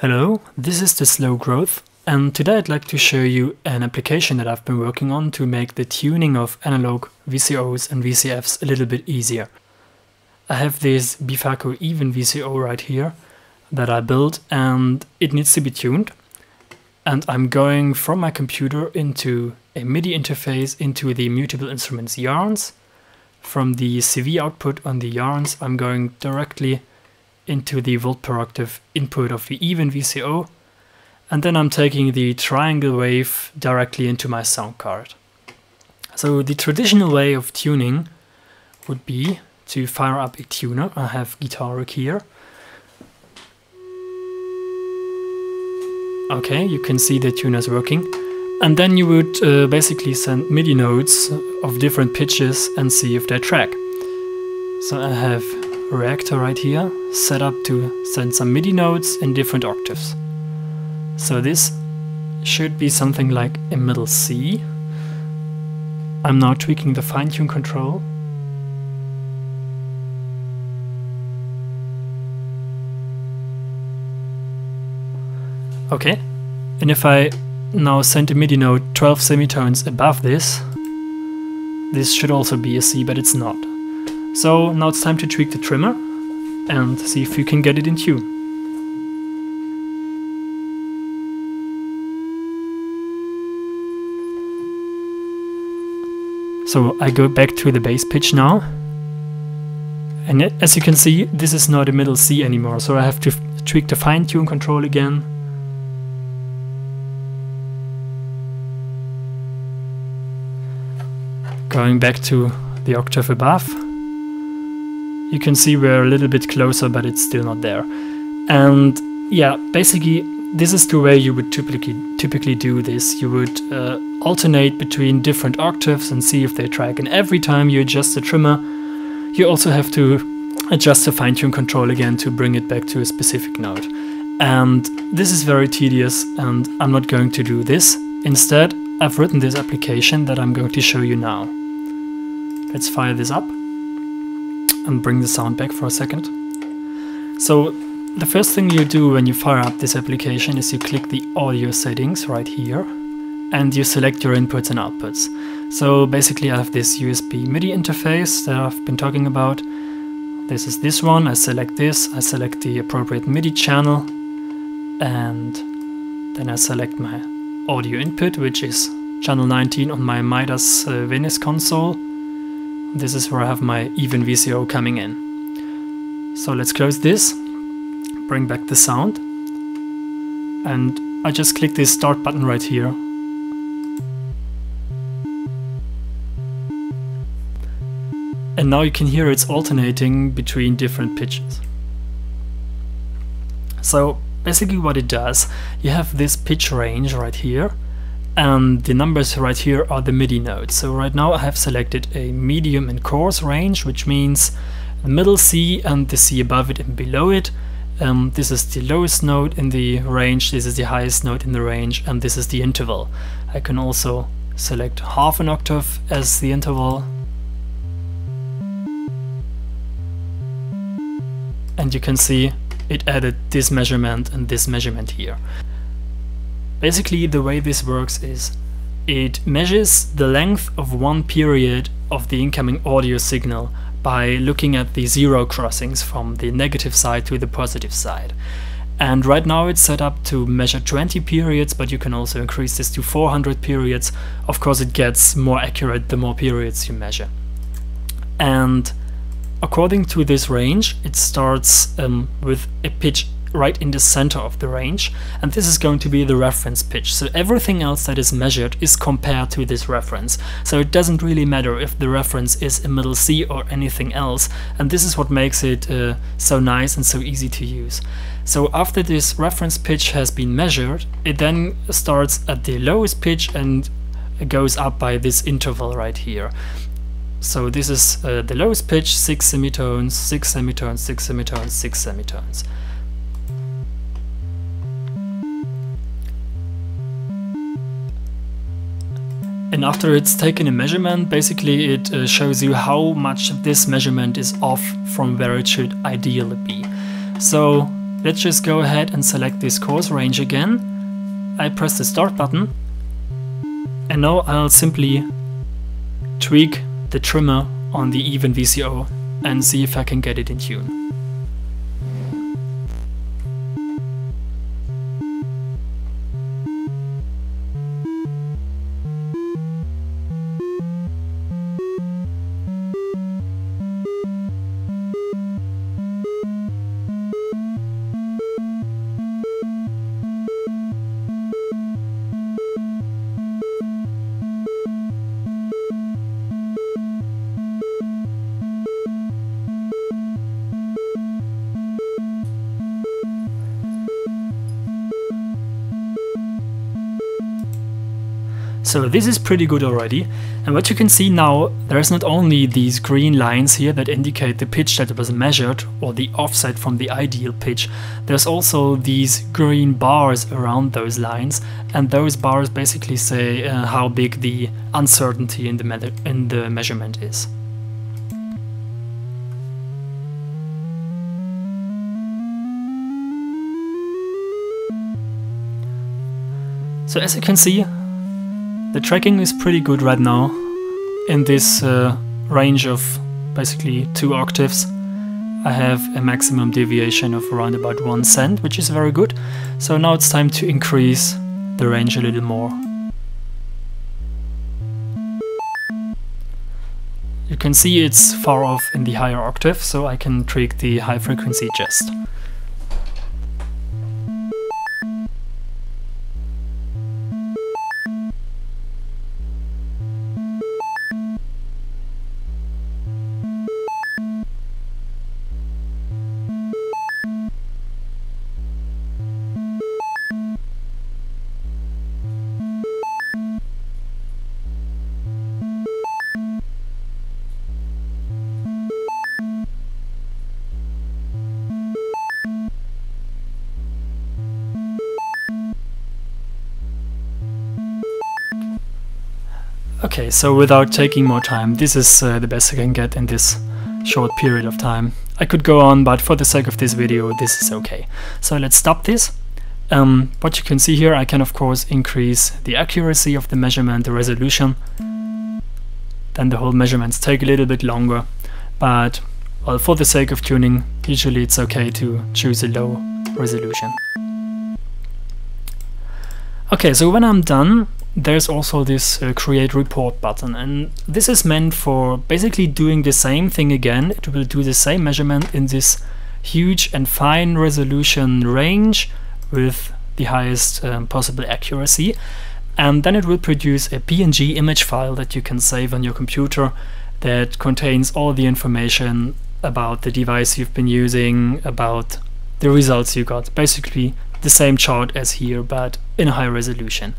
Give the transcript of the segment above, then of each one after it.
Hello, this is the Slow Growth, and today I'd like to show you an application that I've been working on to make the tuning of analog VCOs and VCFs a little bit easier. I have this Befaco Even VCO right here that I built and it needs to be tuned. And I'm going from my computer into a MIDI interface into the mutable instruments yarns. From the CV output on the yarns, I'm going directly into the volt per octave input of the even VCO, and then I'm taking the triangle wave directly into my sound card. So the traditional way of tuning would be to fire up a tuner. I have Guitar Rig here. Okay, you can see the tuner is working. And then you would uh, basically send MIDI notes of different pitches and see if they track. So I have Reaktor right here set up to send some MIDI notes in different octaves. So this should be something like a middle C. I'm now tweaking the fine-tune control. Okay, and if I now send a MIDI note 12 semitones above this, this should also be a C, but it's not. So now it's time to tweak the trimmer and see if you can get it in tune. So I go back to the base pitch now. And as you can see, this is not a middle C anymore, so I have to tweak the fine tune control again. Going back to the octave above. You can see we're a little bit closer, but it's still not there. And yeah, basically, this is the way you would typically typically do this. You would uh, alternate between different octaves and see if they track. And every time you adjust the trimmer, you also have to adjust the fine-tune control again to bring it back to a specific note. And this is very tedious, and I'm not going to do this. Instead, I've written this application that I'm going to show you now. Let's fire this up and bring the sound back for a second. So the first thing you do when you fire up this application is you click the audio settings right here and you select your inputs and outputs. So basically I have this USB MIDI interface that I've been talking about. This is this one, I select this, I select the appropriate MIDI channel and then I select my audio input which is channel 19 on my Midas uh, Venice console this is where I have my even VCO coming in. So let's close this, bring back the sound, and I just click this start button right here. And now you can hear it's alternating between different pitches. So basically what it does, you have this pitch range right here, and the numbers right here are the MIDI notes. So right now I have selected a medium and coarse range, which means the middle C and the C above it and below it. Um, this is the lowest note in the range, this is the highest note in the range, and this is the interval. I can also select half an octave as the interval. And you can see it added this measurement and this measurement here. Basically the way this works is it measures the length of one period of the incoming audio signal by looking at the zero crossings from the negative side to the positive side. And right now it's set up to measure 20 periods, but you can also increase this to 400 periods. Of course, it gets more accurate the more periods you measure. And according to this range, it starts um, with a pitch right in the center of the range and this is going to be the reference pitch. So everything else that is measured is compared to this reference. So it doesn't really matter if the reference is a middle C or anything else and this is what makes it uh, so nice and so easy to use. So after this reference pitch has been measured it then starts at the lowest pitch and goes up by this interval right here. So this is uh, the lowest pitch, 6 semitones, 6 semitones, 6 semitones, 6 semitones. And after it's taken a measurement, basically it uh, shows you how much this measurement is off from where it should ideally be. So let's just go ahead and select this coarse range again. I press the start button and now I'll simply tweak the trimmer on the even VCO and see if I can get it in tune. So this is pretty good already. And what you can see now, there's not only these green lines here that indicate the pitch that was measured or the offset from the ideal pitch, there's also these green bars around those lines and those bars basically say uh, how big the uncertainty in the, in the measurement is. So as you can see, the tracking is pretty good right now in this uh, range of basically two octaves. I have a maximum deviation of around about one cent, which is very good. So now it's time to increase the range a little more. You can see it's far off in the higher octave, so I can tweak the high frequency just. Okay, so without taking more time, this is uh, the best I can get in this short period of time. I could go on, but for the sake of this video, this is okay. So let's stop this. Um, what you can see here, I can of course increase the accuracy of the measurement, the resolution. Then the whole measurements take a little bit longer, but well, for the sake of tuning, usually it's okay to choose a low resolution. Okay, so when I'm done, there's also this uh, create report button and this is meant for basically doing the same thing again. It will do the same measurement in this huge and fine resolution range with the highest um, possible accuracy. And then it will produce a PNG image file that you can save on your computer that contains all the information about the device you've been using about the results you got. Basically the same chart as here but in a high resolution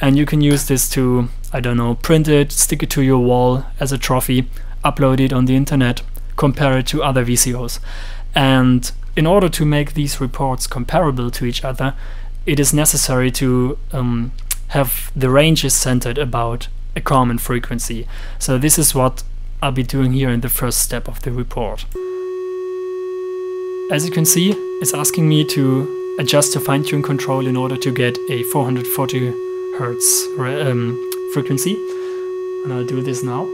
and you can use this to I don't know print it stick it to your wall as a trophy upload it on the internet compare it to other VCOs and in order to make these reports comparable to each other it is necessary to um, have the ranges centered about a common frequency. So this is what I'll be doing here in the first step of the report. As you can see it's asking me to adjust the fine-tune control in order to get a 440 hertz um, frequency and I'll do this now.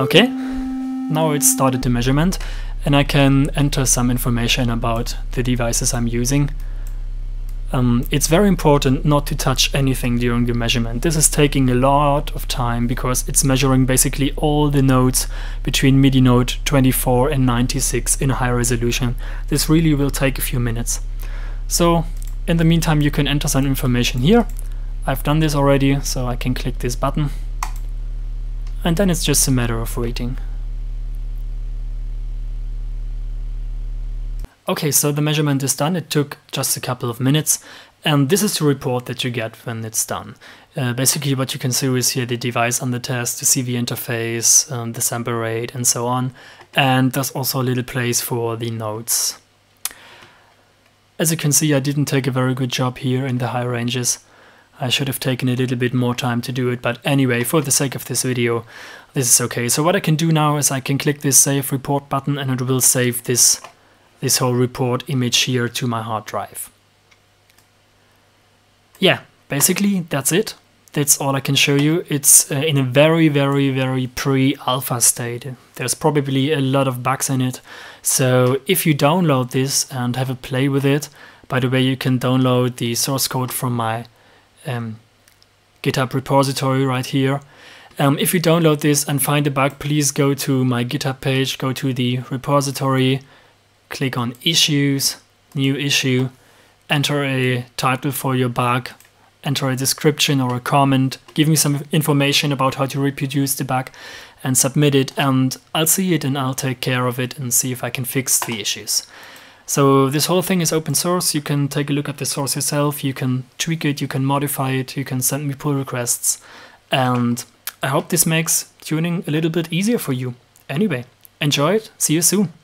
Okay, now it started the measurement and I can enter some information about the devices I'm using. Um, it's very important not to touch anything during the measurement. This is taking a lot of time because it's measuring basically all the nodes between MIDI node 24 and 96 in a high resolution. This really will take a few minutes. So in the meantime you can enter some information here. I've done this already so I can click this button and then it's just a matter of waiting. Okay, so the measurement is done. It took just a couple of minutes. And this is the report that you get when it's done. Uh, basically, what you can see is here the device under test, the CV interface, um, the sample rate, and so on. And there's also a little place for the notes. As you can see, I didn't take a very good job here in the high ranges. I should have taken a little bit more time to do it, but anyway, for the sake of this video, this is okay. So what I can do now is I can click this save report button and it will save this, this whole report image here to my hard drive. Yeah, basically that's it. That's all I can show you. It's uh, in a very, very, very pre-alpha state. There's probably a lot of bugs in it. So if you download this and have a play with it, by the way, you can download the source code from my um, GitHub repository right here. Um, if you download this and find a bug, please go to my GitHub page, go to the repository, click on issues, new issue, enter a title for your bug, enter a description or a comment, give me some information about how to reproduce the bug and submit it and I'll see it and I'll take care of it and see if I can fix the issues. So this whole thing is open source. You can take a look at the source yourself. You can tweak it. You can modify it. You can send me pull requests. And I hope this makes tuning a little bit easier for you. Anyway, enjoy it. See you soon.